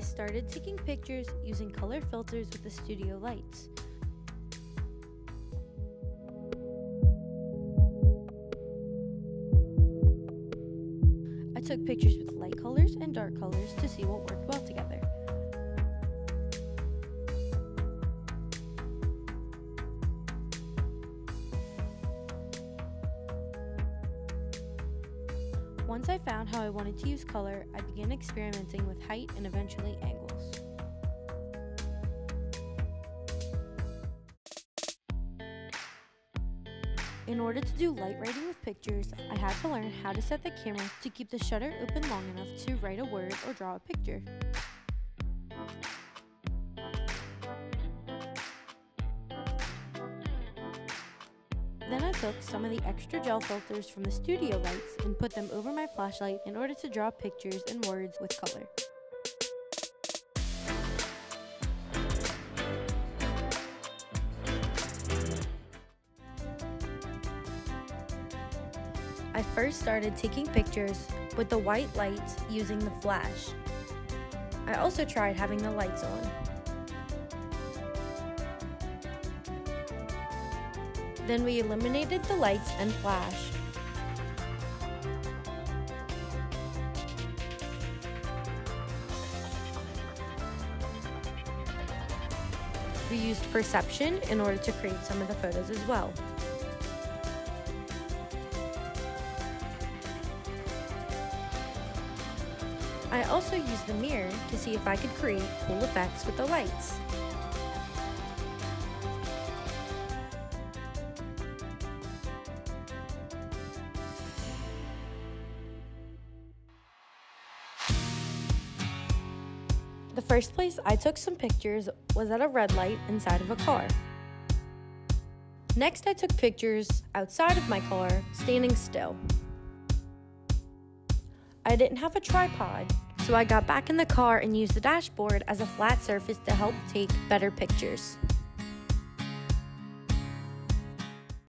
started taking pictures using color filters with the studio lights. I took pictures with light colors and dark colors to see what worked well together. Once I found how I wanted to use color, I began experimenting with height and eventually angles. In order to do light writing with pictures, I had to learn how to set the camera to keep the shutter open long enough to write a word or draw a picture. Then I took some of the extra gel filters from the studio lights and put them over my flashlight in order to draw pictures and words with color. I first started taking pictures with the white lights using the flash. I also tried having the lights on. Then we eliminated the lights and flash. We used perception in order to create some of the photos as well. I also used the mirror to see if I could create cool effects with the lights. The first place I took some pictures was at a red light inside of a car. Next, I took pictures outside of my car, standing still. I didn't have a tripod, so I got back in the car and used the dashboard as a flat surface to help take better pictures.